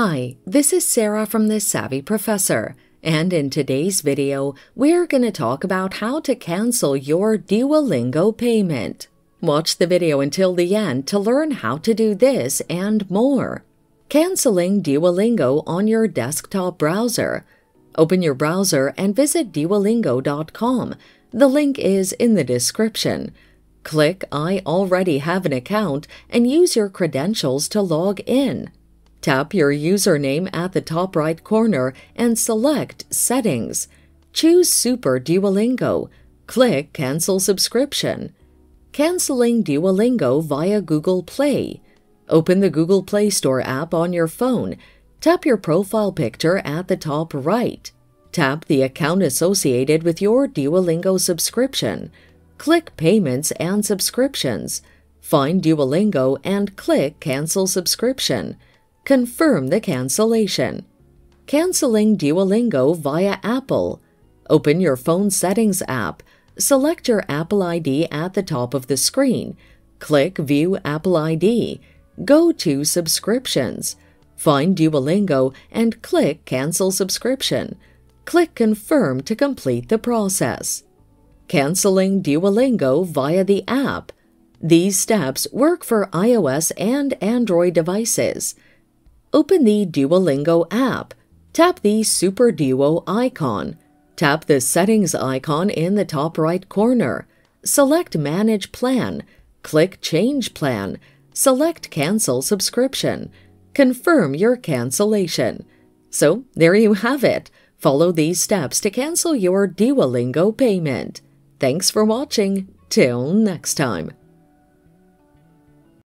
Hi, this is Sarah from The Savvy Professor, and in today's video, we're going to talk about how to cancel your Duolingo payment. Watch the video until the end to learn how to do this and more. Canceling Duolingo on your desktop browser. Open your browser and visit duolingo.com. The link is in the description. Click I already have an account and use your credentials to log in. Tap your username at the top right corner and select Settings. Choose Super Duolingo. Click Cancel Subscription. Canceling Duolingo via Google Play. Open the Google Play Store app on your phone. Tap your profile picture at the top right. Tap the account associated with your Duolingo subscription. Click Payments and Subscriptions. Find Duolingo and click Cancel Subscription. Confirm the cancellation. Canceling Duolingo via Apple. Open your phone settings app. Select your Apple ID at the top of the screen. Click View Apple ID. Go to Subscriptions. Find Duolingo and click Cancel Subscription. Click Confirm to complete the process. Canceling Duolingo via the app. These steps work for iOS and Android devices. Open the Duolingo app. Tap the Super Duo icon. Tap the Settings icon in the top right corner. Select Manage Plan. Click Change Plan. Select Cancel Subscription. Confirm your cancellation. So, there you have it. Follow these steps to cancel your Duolingo payment. Thanks for watching. Till next time.